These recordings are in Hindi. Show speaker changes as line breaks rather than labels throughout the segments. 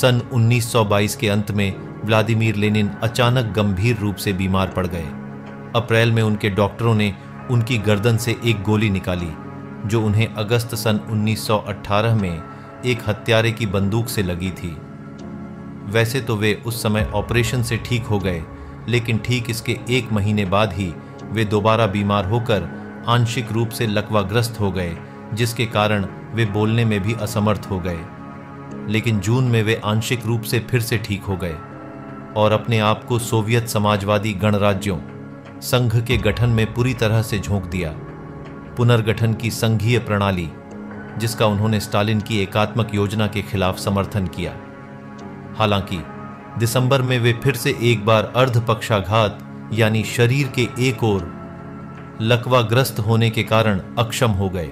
सन 1922 के अंत में व्लादिमीर लेनिन अचानक गंभीर रूप से बीमार पड़ गए। अप्रैल में उनके डॉक्टरों ने उनकी गर्दन से एक गोली निकाली, जो उन्हें अगस्त सन 1918 में एक हत्यारे की बंदूक से लगी थी। वैसे तो वे उस समय ऑपरेशन से ठीक हो गए, लेकिन ठीक इसके एक महीने बाद ही वे दोबारा बीमार होकर आंशिक रूप से लकवाग्रस्त हो गए, जिसके कारण वे बोलने में भी असमर्थ हो गए। लेकिन जून में वे आंशिक रूप से फिर से ठीक हो गए और अपने आप को सोवियत समाजवादी गणराज्यों, संघ के गठन में पूरी तरह से झोंक दिया। पुनर्गठन की संघीय प्रणाली, जिसका उन्होंने स्टालिन की एकात्मक योजना के खिलाफ समर्थन किया। हालाँकि, दिसंबर में वे फिर से एक बार अर्ध पक्षाघात यानी शरीर के एक ओर, लकवाग्रस्त होने के कारण अक्षम हो गए।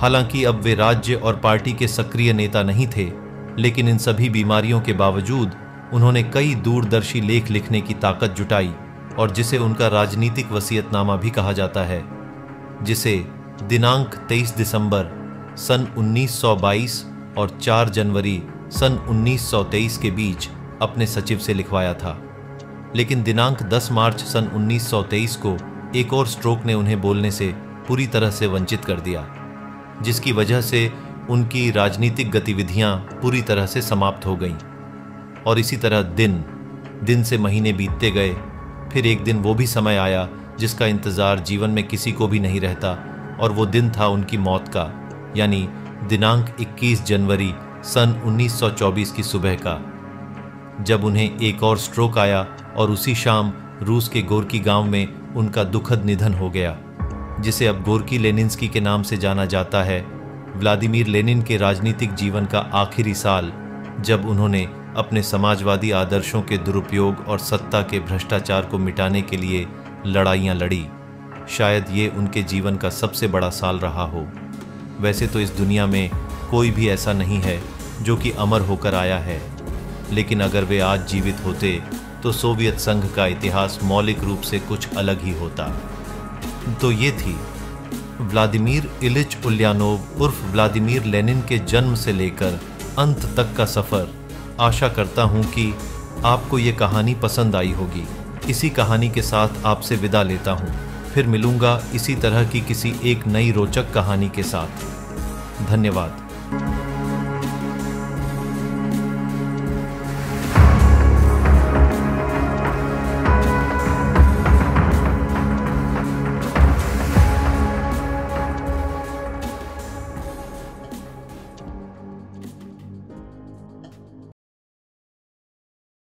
हालाँकि अब वे राज्य और पार्टी के सक्रिय नेता नहीं थे, लेकिन इन सभी बीमारियों के बावजूद उन्होंने कई दूरदर्शी लेख लिखने की ताकत जुटाई और जिसे उनका राजनीतिक वसीयतनामा भी कहा जाता है, जिसे दिनांक 23 दिसंबर सन 1922 और 4 जनवरी सन 1923 के बीच अपने सचिव से लिखवाया था। लेकिन दिनांक 10 मार्च सन 1923 को एक और स्ट्रोक ने उन्हें बोलने से पूरी तरह से वंचित कर दिया। जिसकी वजह से उनकी राजनीतिक गतिविधियाँ पूरी तरह से समाप्त हो गईं। और इसी तरह दिन दिन से महीने बीतते गए, फिर एक दिन वो भी समय आया जिसका इंतज़ार जीवन में किसी को भी नहीं रहता, और वो दिन था उनकी मौत का, यानी दिनांक 21 जनवरी सन 1924 की सुबह का। जब उन्हें एक और स्ट्रोक आया और उसी शाम रूस के गोरकी गाँव में उनका दुखद निधन हो गया। जिसे अब गोरकी लेनिन्स्की के नाम से जाना जाता है, व्लादिमीर लेनिन के राजनीतिक जीवन का आखिरी साल, जब उन्होंने अपने समाजवादी आदर्शों के दुरुपयोग और सत्ता के भ्रष्टाचार को मिटाने के लिए लड़ाइयाँ लड़ी। शायद ये उनके जीवन का सबसे बड़ा साल रहा हो। वैसे तो इस दुनिया में कोई भी ऐसा नहीं है जो कि अमर होकर आया है। लेकिन अगर वे आज जीवित होते तो सोवियत संघ का इतिहास मौलिक रूप से कुछ अलग ही होता। तो ये थी व्लादिमीर इलिच उल्यानोव उर्फ़ व्लादिमीर लेनिन के जन्म से लेकर अंत तक का सफ़र। आशा करता हूँ कि आपको ये कहानी पसंद आई होगी। इसी कहानी के साथ आपसे विदा लेता हूँ। फिर मिलूँगा इसी तरह की किसी एक नई रोचक कहानी के साथ। धन्यवाद।